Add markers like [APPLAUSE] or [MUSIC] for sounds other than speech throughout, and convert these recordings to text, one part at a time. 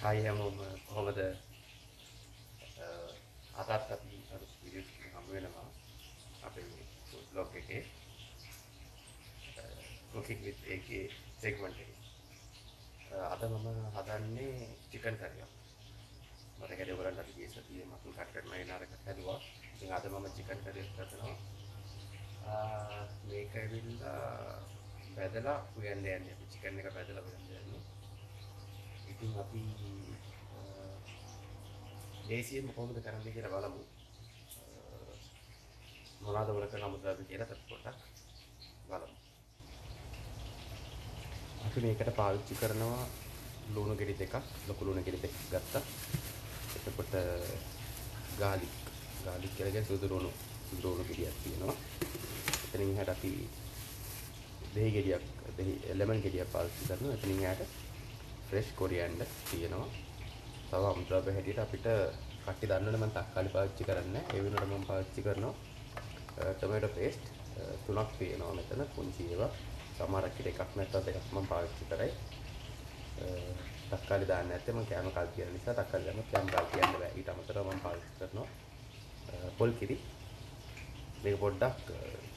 හයි හැමෝම කොහොමද අදත් අපි අලුත් වීඩියෝ එකකින් හමු වෙනවා අපේ බ්ලොග් එකේ cooking with AK segment එකේ අද මම හදන්නේ චිකන් කරියක් මට කැඩේ ඔයගලන්ට අපි ගිය සතියේ මටන් කට්ටට් මයින් අරකට හැදුවා ඉතින් අද මම චිකන් කරියක් කරනවා මේක ඇවිල්ලා බැදලා උයන්න යන්නේ අපි චිකන් එක බැදලා උයන්න යන්නේ ඉතින් අපි දේසියෙන්ම කොහොමද කරන්නේ කියලා බලමු. මොනවද වල කරන අමුද්‍රව්‍ය කියලා පොඩ්ඩක් බලමු. අපි මේකට පාවිච්චි කරනවා ලුණු ගෙඩි දෙකක්, ලොකු ලුණු ගෙඩි දෙකක් ගත්තා. එතකොට ගාලික්, ගාලික් කියලා කියන්නේ සුදු ලුණු, සුදු ලුණු ගෙඩියක් තියෙනවා. එතනින් එහාට අපි දෙහි ගෙඩියක්, දෙහි ලෙමන් ගෙඩියක් පාවිච්චි කරනවා. එතනින් එහාට ෆ්‍රෙෂ් කොරියන්ඩර් තියෙනවා. තව අමුද්‍රව්‍ය හැටියට අපිට කට්ටි දන්නවනේ මම තක්කාලි පාවිච්චි කරන්නේ. ඒ වෙනුවට මම පාවිච්චි කරනවා ටොමැටෝ පේස්ට් තුනක් තියෙනවා මෙතන පුංචි ඒවා. සමහරක් විට එකක් නැත්නම් දෙකක් මම පාවිච්චි කරයි. තක්කාලි දාන්න නැත්නම් මම කැම කල් කියන නිසා තක්කාලි දැම්මොත් කැම කල් කියන්න බෑ. ඊට අමතරව මම පාවිච්චි කරනවා පොල් කිරි. මේක පොඩ්ඩක්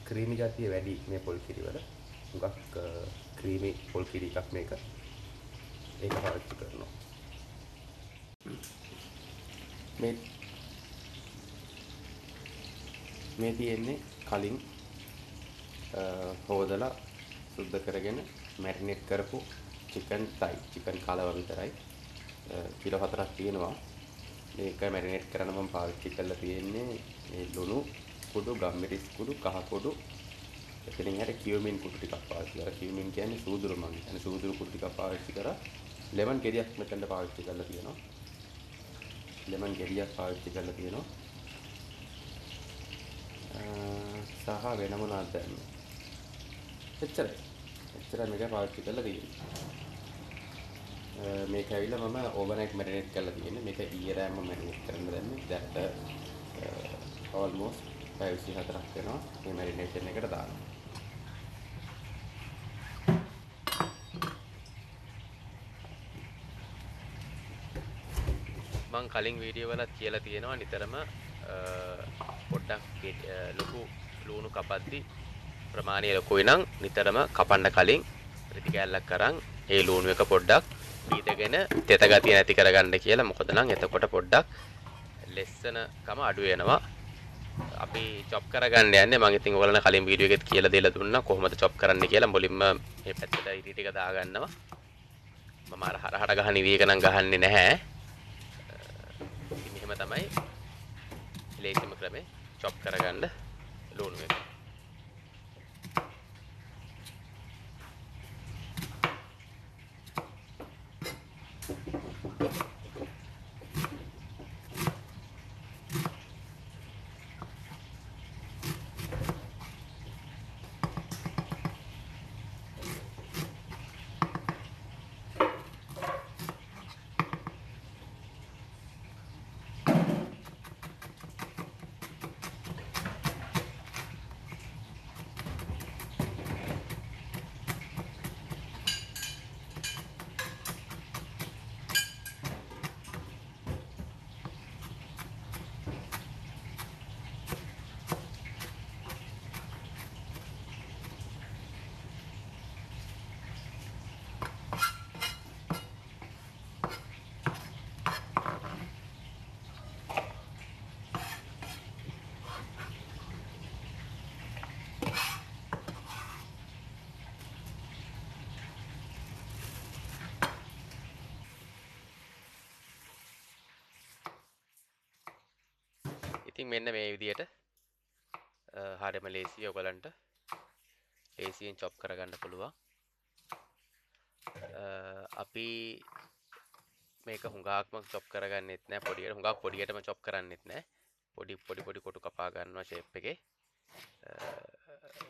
ක්‍රීමි ගතිය වැඩි මේ පොල් කිරි වල. හුඟක් ක්‍රීමි පොල් කිරි එකක් මේක. ඒක පාවිච්චි කරනවා. මේ මේ තියෙන්නේ කලින් හෝදලා සුද්ධ කරගෙන මැරිනේට් කරපු චිකන් තයි චිකන් කලව විතරයි කිලෝ හතරක් තියෙනවා මේක මැරිනේට් කරන්න මම පාවිච්චි කරලා තියෙන්නේ මේ ලුණු කුඩු ගම්මිරිස් කුඩු කහ කුඩු එතනින් හැර කියුමින් කුඩු ටිකක් පාවිච්චි කරා කියුමින් කියන්නේ සූදුරු මං කියන්නේ සූදුරු කුඩු ටිකක් පාවිච්චි කරා ලෙමන් ගෙඩියක් මෙතනට පාවිච්චි කරලා තියෙනවා. ලෙමන් ගෙඩියක් පාවිච්චි කරලා තියෙනවා. සහ වෙන මොනවද දැම්මේ එච්චරයි. එච්චරයි මේක පාවිච්චි කරලා තියෙන්නේ. මේක ඇවිල්ලා මම ඕවර්නයිට් මැරිනේට් කරලා තියෙන්නේ. මේක ඊයේ රෑම මැරිනේට් කරන්න දැම්මේ. දැක්ට ඕල්මෝස්ට් 24ක් වෙනවා. මේ මැරිනේෂන් එකට දානවා මං කලින් වීඩියෝ වලත් කියලා තියෙනවා නිතරම පොඩ්ඩක් ලොකු ලූණු කපද්දි ප්‍රමාණය ලොකුයි නම් නිතරම කපන්න කලින් රිදි කෑල්ලක් කරන් ඒ ලූණු එක පොඩ්ඩක් බීදගෙන තෙත ගතිය නැති කරගන්න කියලා. මොකද නම් එතකොට පොඩ්ඩක් ලෙස්සනකම අඩු වෙනවා. අපි චොප් කරගන්න යන්නේ. මම ඉතින් ඔයගලන කලින් වීඩියෝ එකෙත් කියලා දෙලා දුන්නා. කොහොමද චොප් කරන්න කියලා මුලින්ම මේ පැත්තට ඉරි ටික දාගන්නවා. මම අර හරහට ගහන ඉවි එක නම් ගහන්නේ නැහැ. මෙහෙම තමයි ලේසිම ක්‍රමේ චොප් කරගන්න ලුණු එක. ඉතින් මෙන්න මේ විදියට හරිම ලේසියි ඔයගලන්ට ලේසියෙන් චොප් කරගන්න පුළුවන්. අපි මේක හුඟක්ම චොප් කරගන්නෙත් නෑ පොඩියට හුඟක් පොඩියටම චොප් කරන්නෙත් නෑ. පොඩි පොඩි පොඩි කොටු කපා ගන්නවා ෂේප් එකේ.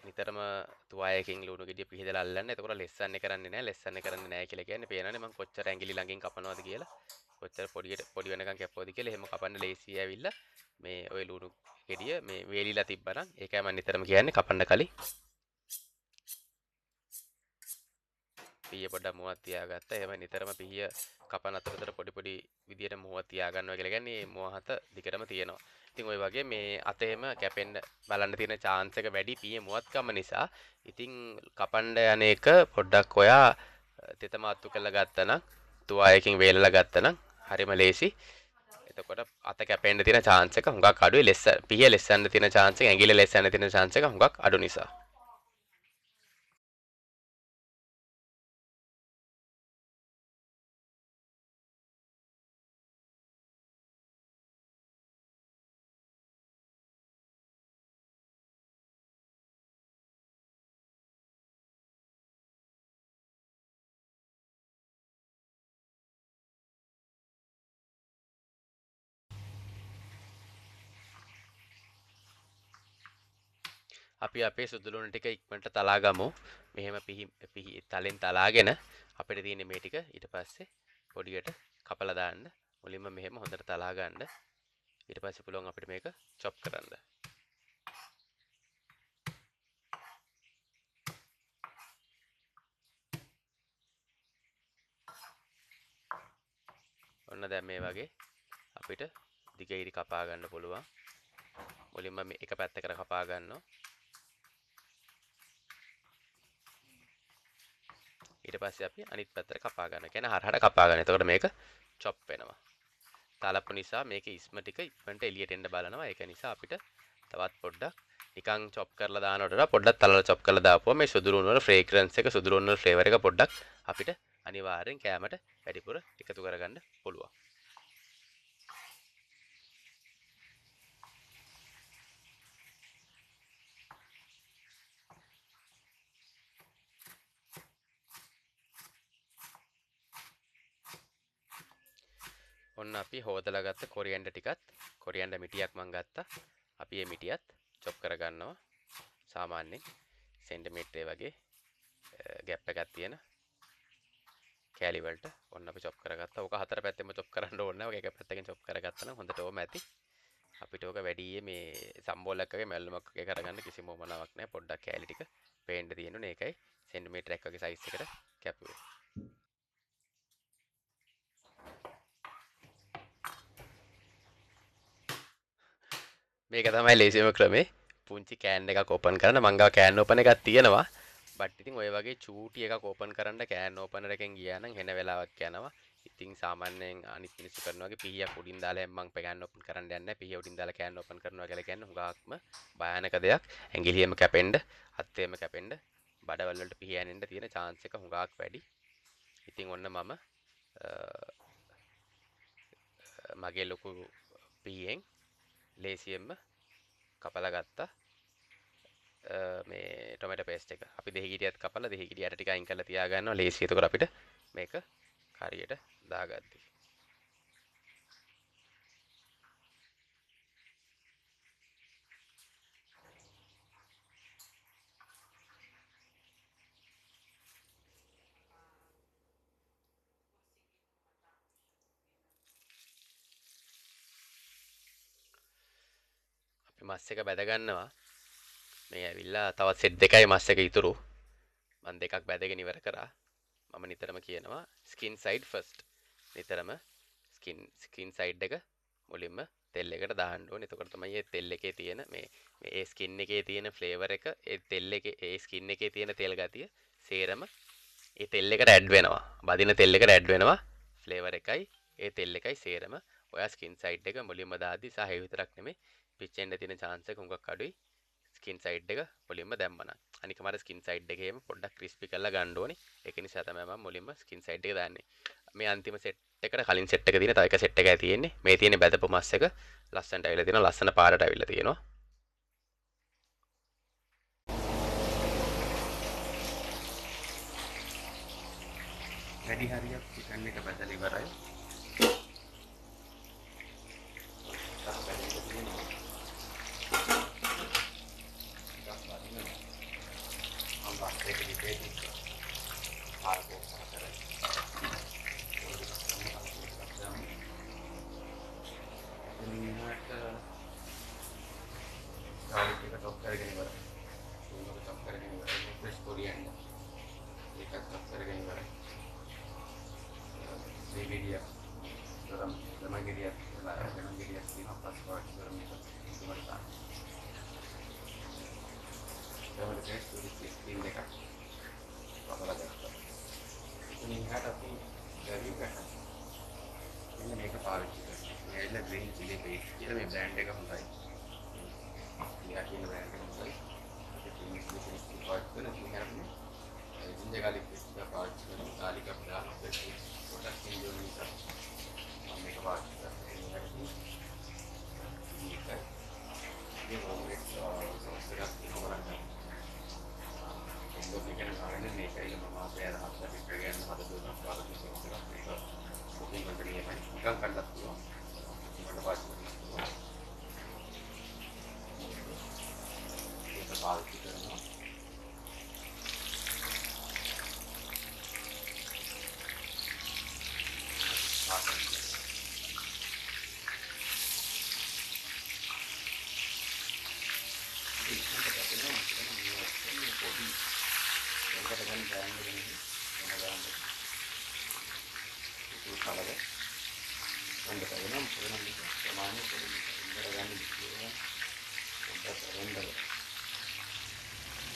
නිතරම තුවායකින් ලුණු ගෙඩිය පිහදලා අල්ලන්න. එතකොට ලෙස්සන්නේ කරන්නේ නැහැ. ලෙස්සන්නේ කරන්නේ නැහැ කියලා කියන්නේ පේනවනේ මම කොච්චර ඇඟිලි ළඟින් කපනවද කියලා. කොච්චර පොඩියට පොඩිවනක කැපෝදි කියල හෙම කපන්න ලේසිය ඇවිල්ල මේ ඔය ලුණු ගෙඩිය මේ වේලිලා තිබ්බන ඒකම නිතරම කියන්නේ කපන්න කලින්. පිය පොඩ මුවත් තියාගත්ත. එම නිතරම පිහිය කපන අතරතර පොඩිපොඩි විදියට මුවත් තියාගන්න කියලගැන්නේ මහත දිකටම තියෙනවා. ඉතින් ඔය වගේ මේ අතහෙම කැපෙන්ඩ බලන්න තියෙන චාන්සක වැඩි පිය මුවත්කම නිසා ඉතිං කපන්ඩ යන එක පොඩ්ඩක් ඔයා තෙතමාත්තු කළ ගත්තනම් තුවායකින් වේලලා ගත්තනම් හරිම ලේසි. එතකොට අත කැපෙන්න තියෙන chance එක හුඟක් අඩුයි. ලෙස්ස පීය ලෙස්සන්න තියෙන chance එක ඇඟිල්ල ලෙස්සන්න තියෙන chance එක හුඟක් අඩු නිසා. අපි අපේ සුදුලුණු ටික ඉක්මනට තලා ගමු. මෙහෙම පිහි පිහි තලෙන් තලාගෙන අපිට තියෙන මේ ටික ඊට පස්සේ පොඩියට කපලා දාන්න. මුලින්ම මෙහෙම හොඳට තලා ගන්න. ඊට පස්සේ පුළුවන් අපිට මේක චොප් කරන්න. ඔන්න දැන් මේ වගේ අපිට දිග ඉරි කපා ගන්න පුළුවන්. මුලින්ම මේ එක පැත්තකට කපා ගන්නවා. ඊට පස්සේ අපි අනිත් පැත්තට කපා ගන්න. කියන්නේ හරහට කපා ගන්න. එතකොට මේක චොප් වෙනවා. තලප්පු නිසා මේකේ ඉස්ම ටික ඉක්මනට එළියට එන්න බලනවා. ඒක නිසා අපිට තවත් පොඩ්ඩක් නිකන් චොප් කරලා දානවට වඩා පොඩ්ඩක් තලලා චොප් කරලා දාපුවා මේ සුදුරුණු වල ෆ්‍රේග්‍රන්ස් එක සුදුරුණු වල ෆ්ලේවර් එක පොඩ්ඩක් අපිට අනිවාර්යෙන් කෑමට වැඩිපුර එකතු කරගන්න පුළුවන්. ඔන්න අපි හෝදලා ගත්ත කොරියන්ඩර් ටිකත් කොරියන්ඩර් මිටියක් මං ගත්තා. අපි මේ මිටියත් චොප් කරගන්නවා. සාමාන්‍යයෙන් සෙන්ටිමීටරේ වගේ ගැප් එකක් තියෙන කෑලි වලට ඔන්න අපි චොප් කරගත්තා. ඕක හතර පැත්තෙම චොප් කරන්න ඕනේ නැහැ. ඔක එක පැත්තකින් චොප් කරගත්තා නම් හොඳට ඕම ඇති. අපිට ඕක වැඩියේ මේ සම්බෝලයක් වගේ මැල්ලමක් වගේ කරගන්න කිසිම උවමනාවක් නැහැ. පොඩ්ඩක් කෑලි ටික පේන්න තියෙනුනේ. ඒකයි සෙන්ටිමීටරයක් වගේ සයිස් එකට කැපුවේ. මේක තමයි ලේසිම ක්‍රමේ. පුංචි කෑන් එකක් ඕපන් කරන්න. මංගව කෑන් ඕපන් එකක් තියෙනවා. බට් ඉතින් ඔය වගේ චූටි එකක් ඕපන් කරන්න කෑන් ඕපනර් එකෙන් ගියා නම් හෙන වෙලාවක් යනවා. ඉතින් සාමාන්‍යයෙන් අනිත් මිනිස්සු කරනවා වගේ පීයක් උඩින් දාලා මං කෑන් ඕපන් කරන්න යන්නේ නැහැ. පීය උඩින් දාලා කෑන් ඕපන් කරනවා කියලා කියන්නේ හුඟක්ම භයානක දෙයක්. ඇඟිලියෙම කැපෙන්න අත්තේම කැපෙන්න බඩවල වලට පිහියනෙන්න තියෙන chance එක හුඟක් වැඩි. ඉතින් ඔන්න මම මගේ ලොකු පීයෙන් ලේසියෙන්ම කපලා ගත්තා මේ ටොමැටෝ පේස්ට් එක. අපි දෙහිගිරියත් කපලා දෙහිගිරියට ටික අයින් කරලා තියාගන්නවා. ලේසි. එතකොට අපිට මේක හරියට දාගද්දි. මස් එක බැද ගන්නවා. මේ ඇවිල්ලා තවත් සෙට් දෙකයි මස් එක ඉතුරු. මම දෙකක් බැදගෙන ඉවර කරා. මම නිතරම කියනවා ස්කින් සයිඩ් ෆස්ට්. නිතරම ස්කින් ස්කින් සයිඩ් එක මුලින්ම තෙල් එකට දාන්න ඕනේ. එතකොට තමයි මේ තෙල් එකේ තියෙන මේ මේ ඒ ස්කින් එකේ තියෙන ෆ්ලේවර් එක ඒ තෙල් එකේ ඒ ස්කින් එකේ තියෙන තෙල් ගතිය සේරම ඒ තෙල් එකට ඇඩ් වෙනවා. බදින තෙල් එකට ඇඩ් වෙනවා. ෆ්ලේවර් එකයි ඒ තෙල් එකයි සේරම ඔයා ස්කින් සයිඩ් එක මුලින්ම දාද්දි සහ ඒ විතරක් නෙමෙයි පිච්චෙන්න තියෙන chance එක හුඟක් අඩුයි. ස්කින් සයිඩ් එක මුලින්ම දැම්මනම්. අනික මට ස්කින් සයිඩ් එකේම පොඩ්ඩක් ක්‍රිස්පි කරලා ගන්න ඕනේ. ඒක නිසා තමයි මම මුලින්ම ස්කින් සයිඩ් එක දාන්නේ. මේ අන්තිම සෙට් එකට කලින් සෙට් එක තියෙන තව එක සෙට් එකයි තියෙන්නේ. මේ තියෙන බැදපු මස් එක ලස්සනට ඇවිල්ලා තියෙනවා. ලස්සන පාරට ඇවිල්ලා තියෙනවා. වැඩි හරියක් චිකන් එක බදලා ඉවරයි.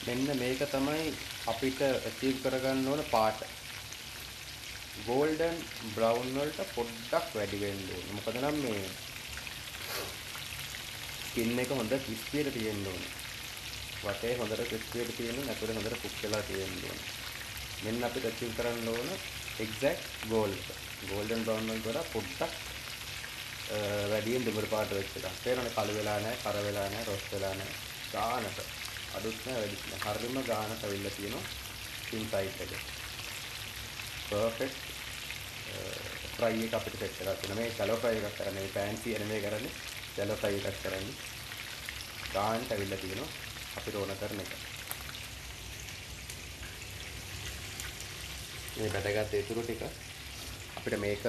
මෙන්න මේක තමයි අපිට අචීව් කරගන්න ඕන පාට. ගෝල්ඩන් බ්‍රවුන් වලට පොඩ්ඩක් වැඩි වෙන්න ඕනේ. මොකද නම් මේ ස්කින් එක හොඳ ක්‍රිස්පියට තියෙන්න ඕනේ. වටේ හොඳට ක්‍රිස්පියට තියෙන්න ඕනේ. ඇතුලේ හොඳට කුක් වෙලා තියෙන්න ඕනේ. මෙන්න අපිට අචීව් කරන්න ඕන එක්සැක්ට් ගෝල් එක. ගෝල්ඩන් බ්‍රවුන් වලට වඩා පොඩ්ඩක් වැඩියෙන් දුඹර පාට වෙච්ච එකක්. තේරෙන්නේ කළු වෙලා නැහැ, කර වෙලා නැහැ, රොස් වෙලා නැහැ. ගානට අඩුත් නැහැ වැඩිත් නැහැ. හරියම ගානට අවිල්ල තියෙනවා ස්කින් සයිඩ් එක. පර්ෆෙක්ට් ෆ්‍රයි එක අපිට සෙට් කරලා තියෙනවා. මේ ෂැලෝ ෆ්‍රයි එකක් කරන්නේ මේ ෆෑන්සි නෙමෙයි කරන්නේ. ෂැලෝ ෆ්‍රයි එකක් කරන්නේ. ගානට අවිල්ල තියෙනවා අපිට ඕන කරන එක. මේ බැටගත් ඒතුරු ටික අපිට මේක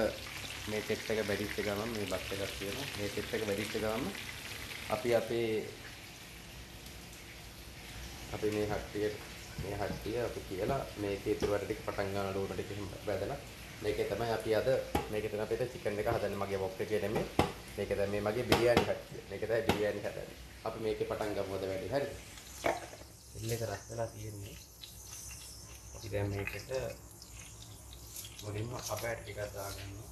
මේ සෙට් එක බැරිච්ච ගමන් මේ බත් එකක් තියෙනවා. මේ සෙට් එක බැරිච්ච ගමන් අපි අපේ අපි මේ හට්ටිය මේ හට්ටිය අපි කියලා මේකේ ඉතුරු වැඩ ටික පටන් ගන්න ඕන ටික එහෙම බැදලා මේකේ තමයි අපි අද මේකේ තමයි අපිට චිකන් එක හදන්නේ මගේ බොක්ස් එකේ නෙමෙයි. මේක තමයි මේ මගේ බිරියානි හට්ටිය මේක තමයි බිරියානි හදන්නේ. අපි මේකේ පටන් ගමු අද වැඩි. හරිද? එල්ල එක රස් වෙලා තියෙන්නේ. අපි දැන් මේකට මුලින්ම අපෑට් ටිකක් දාගන්නවා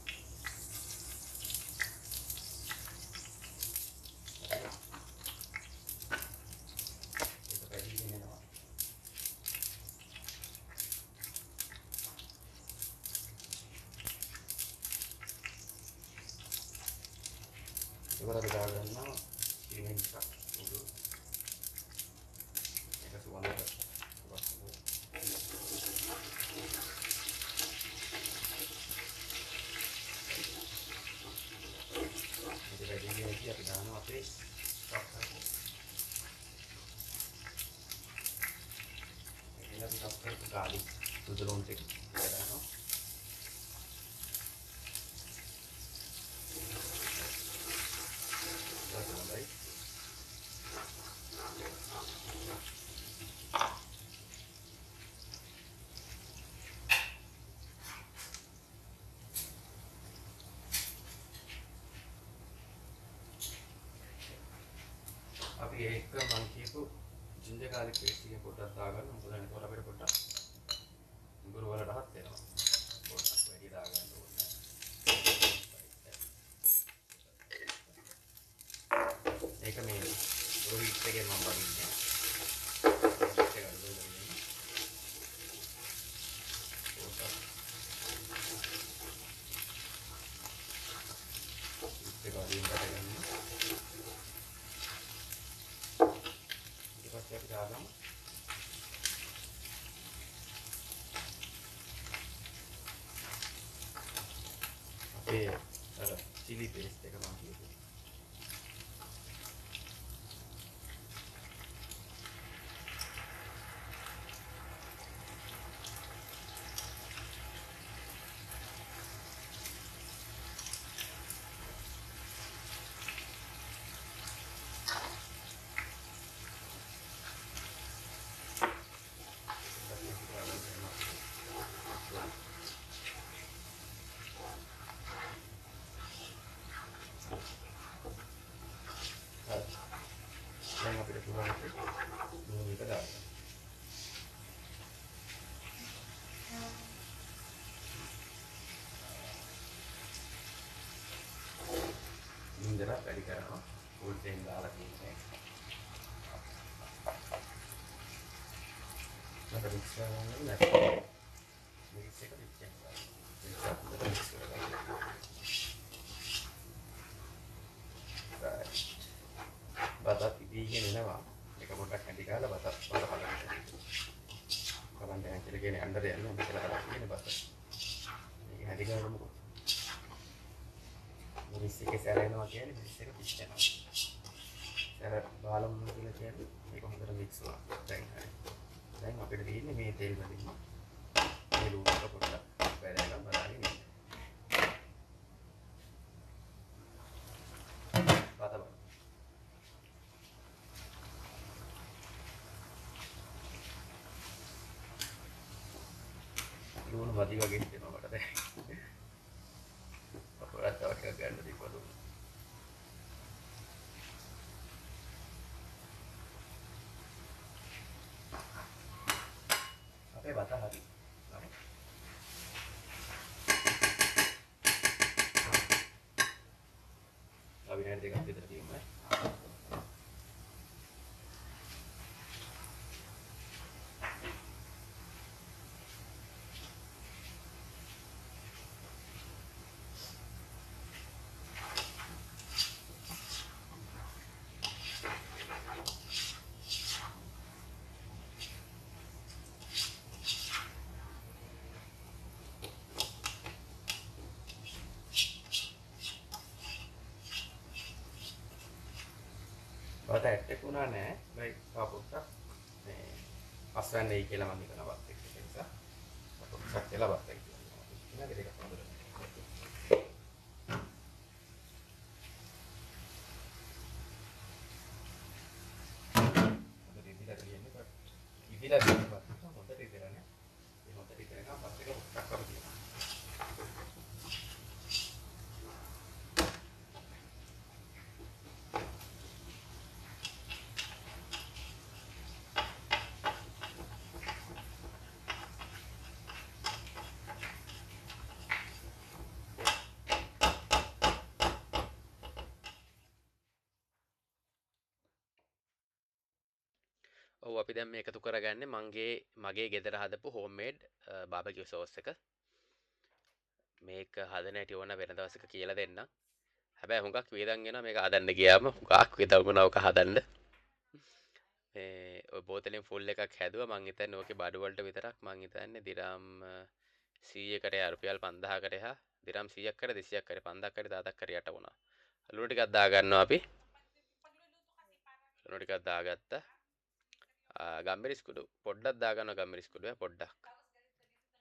ඉවරද දාගන්නවා සීමෙන් ටිකක් උඩු ඒක සුවඳට ඉතින් වැඩි ගියදී අපි දානවා අපේ ස්ටොක් එක. එන්න අපි ස්ටොක් එක ගාලික් සුදුලොන් ටික දානවා. That's all right. අපි ඒක මම කියපු ජින්ජර් ගාලික් පේස්ට් එක පොඩ්ඩක් දාගන්න. මොකද එතකොට අපිට පොඩ්ඩක්? උගුරු වල රහත් වෙනවා පොඩ්ඩක් වැඩි දාගන්න ඕනේ. ඒක මේ රෝහිත් එකේ මම බලන්නේ ඒක අඩු වෙනවා පොඩ්ඩක් ඒක අදින් බටගන්න ඊට පස්සේ අපි දාගමු අපේ අර චිලි පේස්ට් එක මම කියපු වැඩි කරනවා. ෆුල් ෆ්ලේම් දාලා තියෙන්නේ. මට මික්ස් කරගන්න නැහැ මික්ස් එක මික්ස් කරගන්න මික්ස් කරගන්න බතත් ඉදීගෙන එනවා. එක පොඩ්ඩක් හැටි ගාලා බතත් බත බලන්න බලන්න දැන් කියලා කියන්නේ අnder යනවා මෙතන කරලා තියෙන බත. මේක හැටි ගාලා මොකද මිරිස් එක සැරෙනවා කියන්නේ මිරිස් එක පිච්චෙනවා සැර බාලම් කියලා කියන්නේ මේක හොඳට මික්ස් වුණා දැන් හරි. දැන් අපිට තියෙන්නේ මේ තෙල් වලින් මේ ලුණු එක පොඩ්ඩක් බැලලා බලන්න. ඉන්න බත බලන්න ලුණු මදි වගේ හිතෙනවා මට දැන්. අපරාධ තව ටිකක් ගන්න තිබ්බලු අපේ බත හරි නමුත් තව විනාඩි දෙකක් විතර තියෙනවා බත ඇට්ටක් වුණා නෑ. මේ තව පොඩ්ඩක් මේ අස්වැන්නේ කියලා මම හිතනවා බත් එක්ක. ඒ නිසා පොඩ්ඩක් කියලා බත් එක්ක කියලා. දෙක හොඳට හොඳට ඉදිරියට තියෙන්නේ බත් ඉදිරියට තියෙන බත් එක හොඳට ඉදිරියට නෑ ඒ හොඳට ඉදිරියට නම් බත් එක පොඩ්ඩක් කර තියෙනවා ඔව් අපි දැන් මේ එකතු කරගන්නේ මගේ මගේ ගෙදර හදපු හෝම්මේඩ් බාබකියු සෝස් එක. මේක හදන හැටි ඕන වෙන දවසක කියලා දෙන්නම්. හැබැයි හුඟක් වේදන් වෙනවා මේක හදන්න ගියාම. හුඟක් වේදන් වුණා ඔක හදන්න. මේ ඔය බෝතලෙන් ෆුල් එකක් හැදුවා. මං හිතන්නේ ඕකේ බඩු වලට විතරක්. මං හිතන්නේ දිරාම් 100කට යා රුපියල් 5000කට එහා. දිරාම් 100ක් කර 200ක් කර 5000ක් කර 1000ක් කර යට වුණා. ලුණු ටිකක් දා ගන්නවා අපි. ලුණු ටිකක් දාගත්තා. ගම්මිරිස් කුඩු පොඩ්ඩක් දාගන්න ගම්මිරිස් කුඩුව පොඩ්ඩක්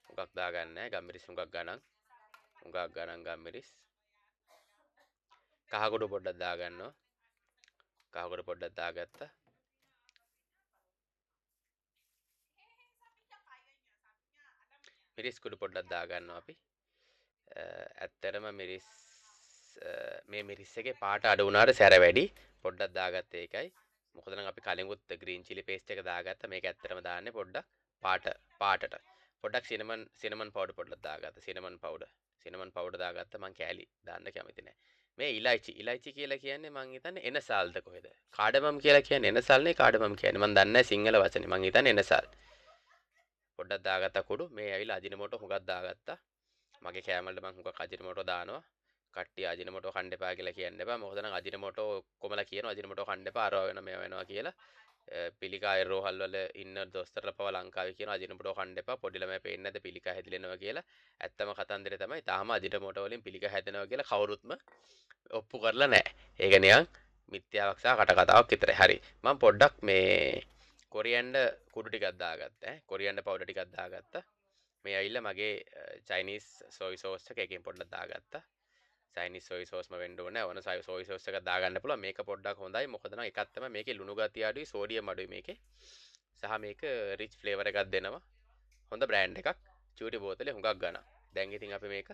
හුඟක් දාගන්න නැහැ ගම්මිරිස් හුඟක් ගණන් හුඟක් ගණන් ගම්මිරිස් කහකුඩු පොඩ්ඩක් දාගන්නවා කහකුඩු පොඩ්ඩක් දාගත්තා මිරිස් කුඩු පොඩ්ඩක් දාගන්නවා අපි ඇත්තරම මිරිස් මේ මිරිස් එකේ පාට අඩු වුණාට සැර වැඩි පොඩ්ඩක් දාගත්ත ඒකයි මොකද නම් අපි කලින්ගුත් ග්‍රීන් චිලි පේස්ට් එක දාගත්තා. මේක ඇත්තටම දාන්නේ පොඩ්ඩක් පාට පාටට. පොඩ්ඩක් සිනමන් සිනමන් පවුඩර් පොඩ්ඩක් දාගත්තා. සිනමන් පවුඩර් සිනමන් පවුඩර් දාගත්තා මං කෑලි දාන්න කැමති නැහැ මේ ඉලයිචි. ඉලයිචි කියලා කියන්නේ මං හිතන්නේ එනසාල්ද කොහෙද? කාඩමම් කියලා කියන්නේ එනසල්නේ? කාඩමම් කියන්නේ මං දන්නේ නැහැ සිංහල වචනේ. මං හිතන්නේ එනසල්. පොඩ්ඩක් දාගත්තා කුඩු. මේ ඇවිල්ලා අජිනමෝටෝ හුඟක් දාගත්තා. මගේ කෑමවලට මං හුඟක් අජිනමෝටෝ දානවා. කට්ටිය අජිනමෝටෝ කන්න එපා කියලා කියන්න එපා. මොකද නම් අජිනමෝටෝ කොමලා කියනවා. අජිනමෝටෝ කන්න එපා. අරව වෙන මේව වෙනවා කියලා. පිළිකා එරෝහල් වල ඉන්න දොස්තරලා පව ලංකාවේ කියන අජිනමෝටෝ කන්න එපා. පොඩි ළමයි පේන්නේ නැද්ද? පිළිකා හැදිලෙනවා කියලා. ඇත්තම කතන්දරේ තමයි තාම අජිනමෝටෝ වලින් පිළිකා හැදෙනවා කියලා කවුරුත්ම ඔප්පු කරලා නැහැ. ඒක නිකන් මිත්‍යාවක් සහ කටකතාවක් විතරයි. හරි. මම පොඩ්ඩක් මේ කොරියන්ඩ කුඩු ටිකක් දාගත්තා. ඈ. කොරියන්ඩ පවුඩර් ටිකක් දාගත්තා. මේ ඇවිල්ලා මගේ චයිනීස් සෝයි සෝස් එක එකෙන් පොඩ්ඩක් දාගත්තා. චයිනිස් සොයි සෝස්ම වෙන්න ඕනේ. ඕන සයි සොයි සෝස් එකක් දාගන්න පුළුවන්. මේක පොඩ්ඩක් හොඳයි. මොකද නම් එකක් තමයි මේකේ ලුණු ගතිය අඩුයි සෝඩියම් අඩුයි මේකේ. සහ මේක රිච් ෆ්ලේවර් එකක් දෙනවා. හොඳ බ්‍රෑන්ඩ් එකක්. චූටි බෝතලේ හුඟක් ගන්න දැන් ඉතින් අපි මේක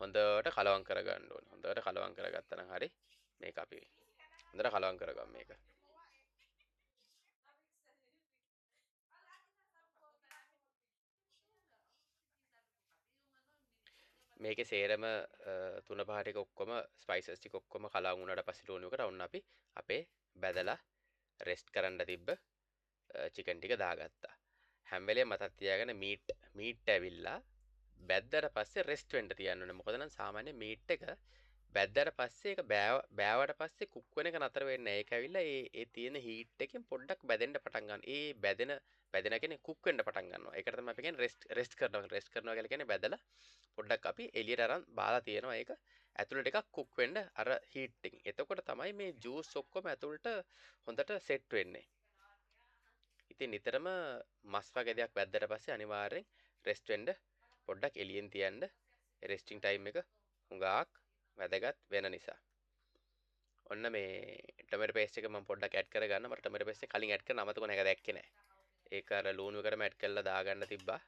හොඳට කලවම් කරගන්න ඕනේ. හොඳට කලවම් කරගත්තා නම් හරි මේක අපි හොඳට කලවම් කරගමු මේක. මේකේ සේරම තුන පහ ටික ඔක්කොම ස්පයිසස් ටික ඔක්කොම කලවම් වුණාට පස්සේ ලුණුවකට ඔන්න අපි අපේ බැදලා රෙස්ට් කරන්න තිබ්බ චිකන් ටික දාගත්තා. හැම වෙලේම මතක් තියාගන්න මීට් මීට් ඇවිල්ලා බැද්දට පස්සේ රෙස්ට් වෙන්න තියන්න ඕනේ. මොකද නම් සාමාන්‍ය මීට් එක බැද්දට පස්සේ ඒක බෑවට පස්සේ කුක් වෙන එක නතර වෙන්නේ නැහැ. ඒක ඇවිල්ලා ඒ ඒ තියෙන හීට් එකෙන් පොඩ්ඩක් බැදෙන්න පටන් ගන්නවා. ඒ බැදෙන බැදෙන කියන්නේ කුක් වෙන්න පටන් ගන්නවා. ඒකට තමයි අපි කියන්නේ රෙස්ට් රෙස්ට් කරනවා. රෙස්ට් කරනවා කියලා කියන්නේ බැදලා පොඩ්ඩක් අපි එළියට අරන් බාලා තියෙනවා. ඒක ඇතුළට එකක් කුක් වෙන්න අර හීට් එකෙන්. එතකොට තමයි මේ ජූස් ඔක්කොම ඇතුළට හොඳට සෙට් වෙන්නේ. ඉතින් නිතරම මස් වගේ දෙයක් වැද්දට පස්සේ අනිවාර්යෙන් රෙස්ට් වෙන්න පොඩ්ඩක් එළියෙන් තියන්න රෙස්ටිං ටයිම් එක හුඟක් වැදගත් වෙන නිසා. ඔන්න මේ ටොමැටෝ පේස්ට් එක මම පොඩ්ඩක් ඇඩ් කරගන්න. මට ටොමැටෝ පේස්ට් එක කලින් ඇඩ් කරන අමතක වුණා ඒක දැක්කේ නැහැ. ඒක අර ලූණු එකටම ඇඩ් කරලා දාගන්න තිබ්බා.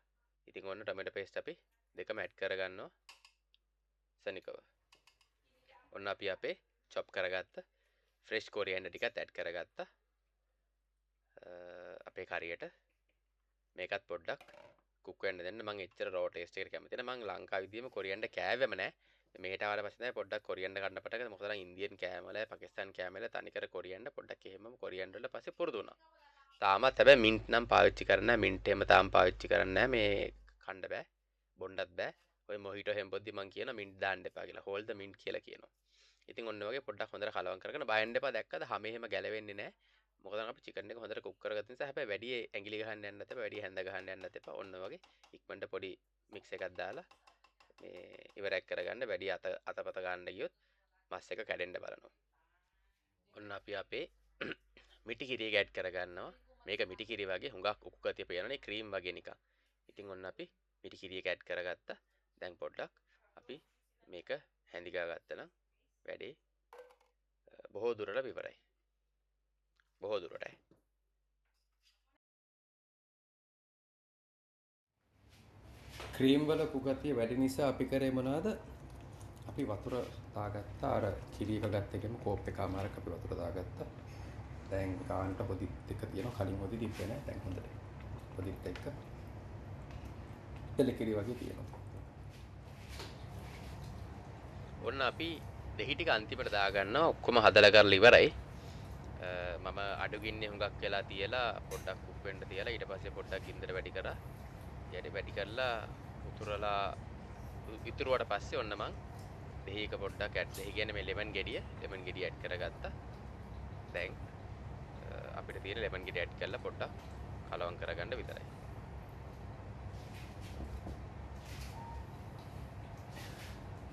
ඉතින් ඔන්න ටොමැටෝ පේස්ට් අපි දෙකම ඇඩ් කරගන්නවා. සනිකව. ඔන්න අපි අපේ චොප් කරගත්ත ෆ්‍රෙෂ් කොරියන්ඩර් ටිකත් ඇඩ් කරගත්තා. අපේ කරියට මේකත් පොඩ්ඩක් කුක් වෙන්න දෙන්න මම එච්චර රෝ ටේස්ට් එකට කැමති නැහැ මම ලංකාව විදියම කොරියන්ඩර් කෑවෙම නැහැ මෙහෙට ආවට පස්සේ තමයි පොඩ්ඩක් කොරියන්ඩර් ගන්න පටන් ගත්තේ. මොකද නම් ඉන්දියන් කෑමල පාකිස්තාන් කෑමල තනිකර කොරියන්ඩර් පොඩ්ඩක් එහෙමම කොරියන්ඩර් වල පස්සේ පුරුදු වුණා. තාමත් හැබැයි මින්ට් නම් පාවිච්චි කරන්නේ නැහැ. මින්ට් එහෙම තාම පාවිච්චි කරන්නේ නැහැ. මේ කන්න බෑ බොන්නත් බෑ. ඔය මොහිටෝ හෙම්බොද්දි මං කියන මින්ට් දාන්න එපා කියලා. හෝල් ද මින්ට් කියලා කියනවා. ඉතින් ඔන්න වගේ පොඩ්ඩක් හොඳට කලවම් කරගෙන බයන්න එපා දැක්කද? හැම එහෙම ගැලවෙන්නේ නැහැ. මොකද අපි චිකන් එක හොඳට කුක් කරගත්ත නිසා හැබැයි වැඩි ඇඟිලි ගහන්න යන්න නැතේ වැඩි හැඳ ගහන්න යන්න නැතේ ඔන්න වගේ ඉක්මනට පොඩි මික්ස් එකක් දාලා මේ ඉවරයක් කරගන්න වැඩි අත අතපත ගන්න ගියොත් මස් එක කැඩෙන්න බලනවා. ඔන්න අපි අපේ [CLEARS THROAT] මිටි කිරිය ඇඩ් කරගන්නවා. මේක මිටි කිරි වගේ හුඟක් උකු ගතිය පේනනේ ක්‍රීම් වගේ නිකන්. ඉතින් ඔන්න අපි මිටි කිරිය ඇඩ් කරගත්තා. දැන් පොඩ්ඩක් අපි මේක හැඳිගා ගත්තා නම් වැඩේ බොහෝ දුරට විවරයි. බොහෝ දුරටයි. ක්‍රීම් වල කුගතිය වැඩි නිසා අපි කරේ මොනවද? අපි වතුර දාගත්තා අර කිරි එක ගත්ත එකම කෝප් එකමාරක් අපි වතුර දාගත්තා. දැන් ගානට හොදිත් එක තියෙනවා කලින් හොදි තිබ්බේ නැහැ. දැන් හොඳට හොදිත් එක්ක පෙලකිරි වගේ තියෙනවා. ඔන්න අපි දෙහි ටික අන්තිමට දාගන්නවා ඔක්කොම හදලා කරලා ඉවරයි. මම අඩුගින්නේ හුඟක් වෙලා තියලා පොඩ්ඩක් කුක් වෙන්න තියලා ඊට පස්සේ පොඩ්ඩක් ගින්දර වැඩි කරා. ඊට වැඩි කරලා උතුරලා ඉතුරුවට පස්සේ ඔන්න මං දෙහි එක පොඩ්ඩක් ඇඩ් දෙහි කියන්නේ මේ ලෙමන් ගෙඩිය ලෙමන් ගෙඩිය ඇඩ් කරගත්තා. දැන් අපිට තියෙන ලෙමන් ගෙඩිය ඇඩ් කරලා පොඩ්ඩක් කලවම් කරගන්න විතරයි.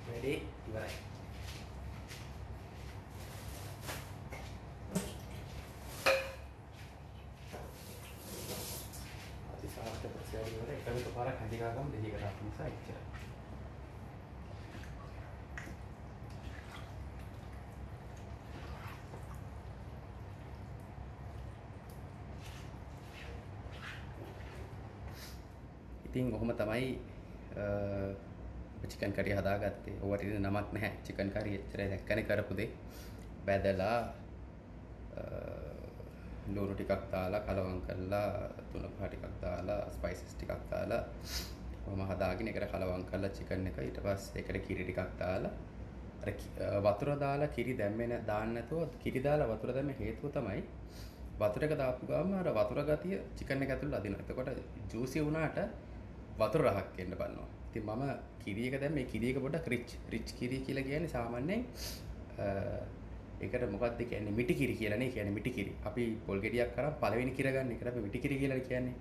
වැඩේ ඉවරයි. පාරක් හැඳිකාගම දෙහිකට අප නිසා එච්චරයි. ඉතින් ඔහොම තමයි චිකන් කරිය හදාගත්තේ. ඕවට ඉතින් නමක් නැහැ. චිකන් කරිය එච්චරයි දැක්කනේ කරපු දේ. බැදලා ලුණු ටිකක් දාලා කලවම් කරලා තුන පහ ටිකක් දාලා ස්පයිසස් ටිකක් දාලා කොහොම හදාගෙන ඒකට කලවම් කරලා චිකන් එක ඊට පස්සේ ඒකට කිරි ටිකක් දාලා අර වතුර දාලා කිරි දැම්මේ නැ දාන්න නැතුව කිරි දාලා වතුර දැම්ම හේතුව තමයි වතුර එක දාපු ගමන් අර වතුර ගතිය චිකන් එක ඇතුළට අදිනවා. එතකොට ජූසි වුණාට වතුර රහක් එන්න බලනවා. ඉතින් මම කිරි එක දැන් මේ කිරි එක පොඩ්ඩක් රිච් රිච් කිරි කියලා කියන්නේ සාමාන්‍යයෙන් ඒකට මොකක්ද කියන්නේ මිටි කිරි කියලානේ කියන්නේ මිටි කිරි. අපි පොල් ගෙඩියක් කරා පළවෙනි කිර ගන්න එකට අපි මිටි කිරි කියලා කියන්නේ.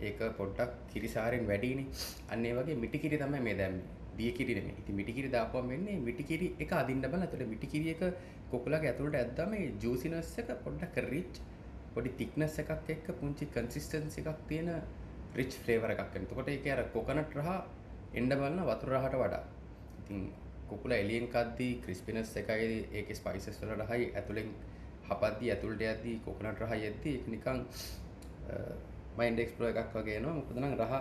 ඒක පොඩ්ඩක් කිරි සාරෙන් වැඩිනේ. අන්න ඒ වගේ මිටි කිරි තමයි මේ දැම්මේ. දිය කිරි නෙමෙයි. ඉතින් මිටි කිරි දාපුවම වෙන්නේ මිටි කිරි එක අදින්න බලන්න. එතකොට මිටි කිරි එක කොකුලගේ ඇතුළට ඇද්දාම මේ ජූසිනස් එක පොඩ්ඩක් රිච් පොඩි තික්නස් එකක් එක්ක පුංචි කන්සිස්ටන්සි එකක් තියෙන රිච් ෆ්ලේවර් එකක් එනවා. එතකොට ඒකේ අර කොකනට් රහ එන්න බලන වතුර රහට වඩා. ඉතින් කුකුල එලියෙන් කද්දී ක්‍රිස්පිනස් එකයි ඒකේ ස්පයිසස් වල රහයි ඇතුලෙන් හපද්දී ඇතුළට යද්දී කොකනට් රහයි යද්දී ඒක නිකන් මයින්ඩ් එක්ස්ප්ලෝර් එකක් වගේ එනවා. මොකද නම් රහ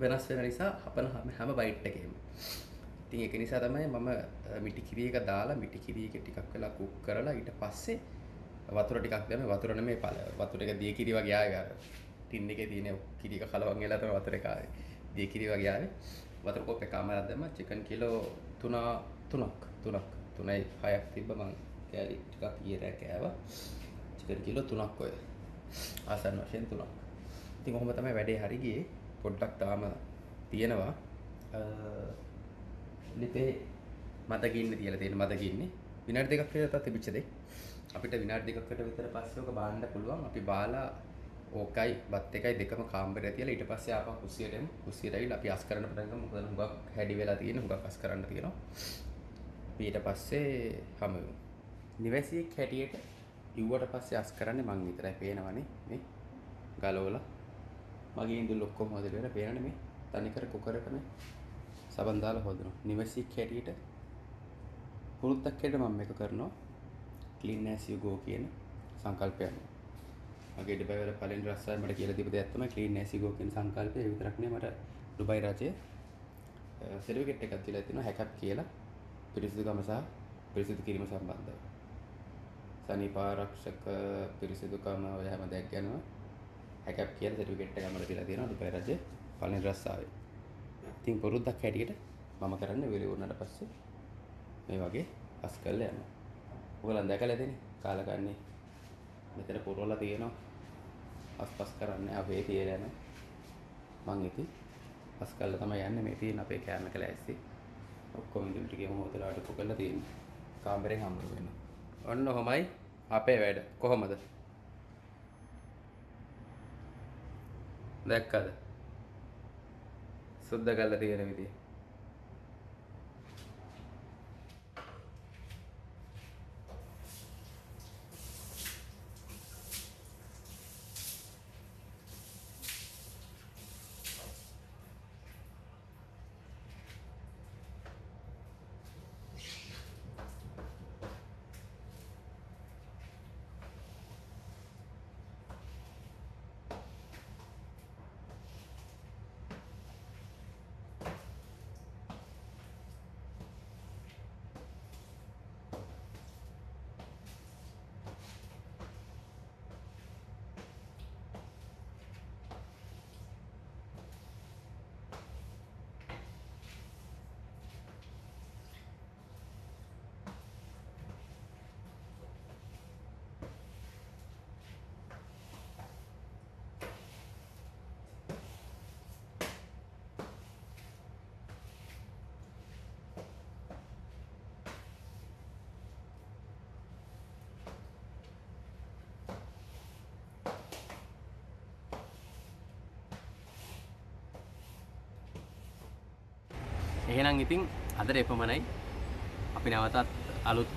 වෙනස් වෙන නිසා හපන හැම බයිට් එකේම. ඉතින් ඒක නිසා තමයි මම මිටි කිරි එක දාලා මිටි කිරි එක ටිකක් වෙලා කුක් කරලා ඊට පස්සේ වතුර ටිකක් දැම්මේ. වතුර නෙමෙයි වතුර එක දිය කිරි වගේ ආවේ අර. ටින් එකේ තියෙන කිරි එක කලවම් වෙලා තමයි වතුර එක ආවේ. දිය කිරි වගේ ආවේ. වතුර කෝප් එකමාරක් දැම්මා. චිකන් කිලෝ 3 3ක් 3ක් 3යි 6ක් තිබ්බ මං කෑලි ටිකක් ඊයේ කෑවා. චිකන් කිලෝ 3ක් ඔය. ආසන්න වශයෙන් 3ක්. ඉතින් ඔහොම තමයි වැඩේ හරි ගියේ. පොඩ්ඩක් තාම තියෙනවා. ලිපේ මතකින්න තියලා තියෙන මතකින්නේ. විනාඩි දෙකක් විතර තිබිච්ච දෙයක්. අපිට විනාඩි දෙකකට විතර පස්සේ ඔක බාන්න පුළුවන්. අපි බාලා ඕකයි බත් එකයි දෙකම කාමරේ තියලා ඊට පස්සේ ආපහු කුස්සියට එමු. කුස්සියට ඇවිල්ලා අපි අස් කරන්න පටන් ගමු. මොකද හුඟක් හැඩි වෙලා තියෙන හුඟක් අස් කරන්න තියෙනවා. ඊට පස්සේ හමු වෙමු. නිවැසියෙක් හැටියට ඉව්වට පස්සේ අස් කරන්නේ මං විතරයි පේනවනේ මේ ගලවලා මගේ ඉඳුල් ඔක්කොම හොදලා ඉවර පේනනේ මේ තනිකර කුකරට මේ සබන් දාලා හොදනවා. නිවැසියෙක් හැටියට පුරුද්දක් හැටියට මම මේක කරනවා. clean as you go කියන සංකල්පය අනුව. මගේ ඩුබයි වල පළවෙනි රස්සාව මට කියලා දීපු දෙයක් තමයි clean as you go කියන සංකල්පය. ඒ විතරක් නෙවෙයි මට ඩුබයි රජයේ සර්ටිෆිකේට් එකක් දීලා තියෙනවා හැකප් කියලා පිරිසිදුකම සහ පිරිසිදු කිරීම සම්බන්ධව. සනීප ආරක්ෂක පිරිසිදුකම ඔය හැම දෙයක් ගැනම හැකප් කියලා සර්ටිෆිකේට් එකක් මට දීලා තියෙනවා ඩුබයි රජයේ පළවෙනි රස්සාවේ. ඉතින් පුරුද්දක් හැටියට මම කරන්නේ වෙලෙ වුණාට පස්සේ මේ වගේ පස් කරලා යනවා. ඔයගලන් දැකලා ඇතිනේ කාලකන්ණි මෙතන පුරවලා තියෙනවා. පස් කරන්නේ අපේ තියලා යනවා. මං ඉතින් පස් කරලා තමයි යන්නේ මේ තියෙන අපේ කෑම කලෑස්ති. ඔක්කොම ඉදිරි ටිකේම හොදලා අඩු කරලා තියෙනවා. කාමරෙන් හම්බ වෙනවා. ඔන්න ඔහමයි අපේ වැඩ. කොහොමද? දැක්කද? සුද්ධ කරලා තියෙන විදිය. එහෙනම් ඉතින් අදට එපමණයි. අපි නැවතත් අලුත්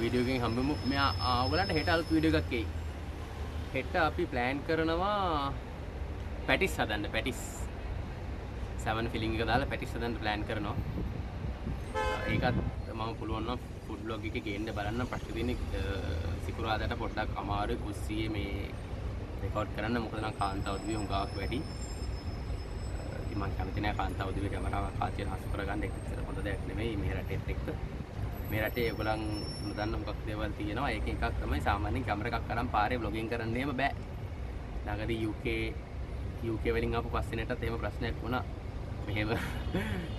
වීඩියෝකින් හම්බමු. මෙයා ඔයගලන්ට හෙට අලුත් වීඩියෝ එකක් එයි. හෙට අපි ප්ලෑන් කරනවා පැටිස් හදන්න පැටිස්. සැවන් ෆිලිං එක දාලා පැටිස් හදන්න ප්ලෑන් කරනවා. ඒකත් මම පුළුවන් නම් ෆුඩ් බ්ලොග් එකේ ගේන්න බලන්න. ප්‍රශ්න තියෙන්නේ සිකුරාදාට පොඩ්ඩක් අමාරුයි. කුස්සියේ මේ රෙකෝඩ් කරන්න. මොකද නම් කාන්තාව දිවි හුඟක් වැඩි. ඉතින් මම කැමති නෑ කාන්තාව උදේ කැමරාවක් කාචේ හසු කරගන්න. එක ඉතර හොඳ දෙයක් නෙමෙයි මේ රටේත් එක්ක. මේ රටේ ඒගොල්ලන් දන්න මොකක් දේවල් තියෙනවා. ඒක එකක් තමයි සාමාන්‍යයෙන් කැමරා එකක් අරන් පාරේ vlogging කරන්න එහෙම බෑ. ළඟදී UK UK වලින් ආපු පස්සෙනටත් එහෙම ප්‍රශ්නයක් වුණා. මෙහෙම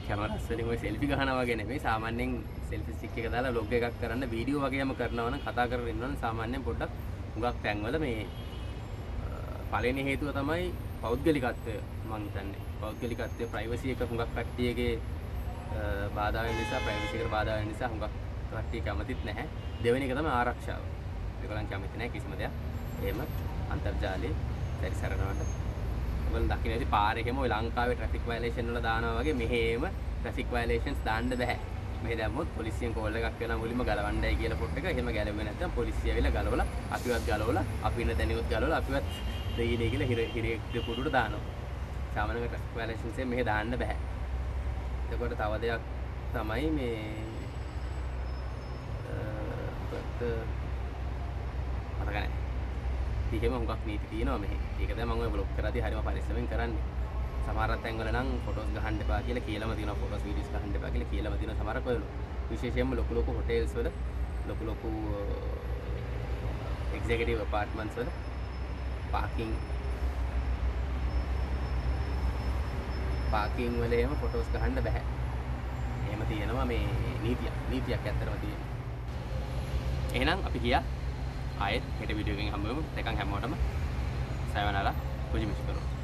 කැමරස් වලින් ඔය සෙල්ෆි ගහනවා වගේ නෙමෙයි. සාමාන්‍යයෙන් සෙල්ෆි ස්ටික් එක දාලා vlog එකක් කරන්න වීඩියෝ වගේම කරනවා නම් කතා කරගෙන ඉන්නවනම් සාමාන්‍යයෙන් පොඩ්ඩක් හුඟක් තැන්වල මේ පළවෙනි හේතුව තමයි පෞද්ගලිකත්වය මං හිතන්නේ. පෞද්ගලිකත්වය ප්‍රයිවසි එක හුඟක් කට්ටියගේ බාධා වෙන නිසා ප්‍රයිවසි එකට බාධා වෙන නිසා හුඟක් කට්ටිය කැමතිත් නැහැ. දෙවෙනි එක තමයි ආරක්ෂාව. ඒගොල්ලන් කැමති නැහැ කිසිම දෙයක්. එහෙම අන්තර්ජාලයේ සැරිසරනවට. ඔයගොල්ලෝ දකින්න ඇති පාරේ හැම ඔය ලංකාවේ ට්‍රැෆික් වයලේෂන් වල දානවා වගේ මෙහෙම ට්‍රැෆික් වයලේෂන්ස් දාන්න බෑ මෙහෙ දැම්මොත් පොලිසියෙන් කෝල් එකක් කරනවා මුලින්ම ගලවන්නයි කියලා පොට් එක. එහෙම ගැලවෙන්නේ නැත්නම් පොලිසිය ඇවිල්ලා ගලවලා අපිවත් ගලවලා අපි ඉන්න දැනියොත් ගලවලා අපිවත් දෙයිනේ කියලා හිර හිරේ කුඩුට දානවා. සාමාන්‍ය ට්‍රැෆික් වයලේෂන්ස් එක මෙහෙ දාන්න බෑ එතකොට තව දෙයක් තමයි මේ මතක නැහැ ඒකෙම හුඟක් නීති තියෙනවා මෙහි. ඒක තමයි මම ඔය බ්ලොග් කරද්දී හරිම පරිස්සමෙන් කරන්නේ. සමහර තැන්වල නම් ෆොටෝස් ගහන්න එපා කියලා කියලාම තියෙනවා ෆොටෝස් වීඩියෝස් ගහන්න එපා කියලා කියලාම තියෙනවා සමහර කොයලු. විශේෂයෙන්ම ලොකු ලොකු හොටෙල්ස් වල ලොකු ලොකු එක්සිකියුටිව් අපාර්ට්මන්ට්ස් වල පාකින් පාකින් වල එහෙම ෆොටෝස් ගහන්න බෑ. එහෙම තියෙනවා මේ නීතිය. නීතියක් ඇත්තටම තියෙනවා. එහෙනම් අපි ගියා ආයෙත් හෙට වීඩියෝ එකකින් හම්බ වෙමු. දෙකන් හැමෝටම සයවනාලා කුජි මිස් කරමු.